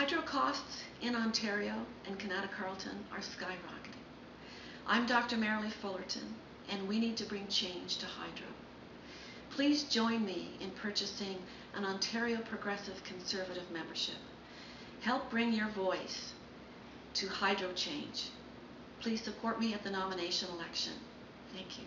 Hydro costs in Ontario and Kanata-Carleton are skyrocketing. I'm Dr. Merrilee Fullerton, and we need to bring change to hydro. Please join me in purchasing an Ontario Progressive Conservative membership. Help bring your voice to hydro change. Please support me at the nomination election. Thank you.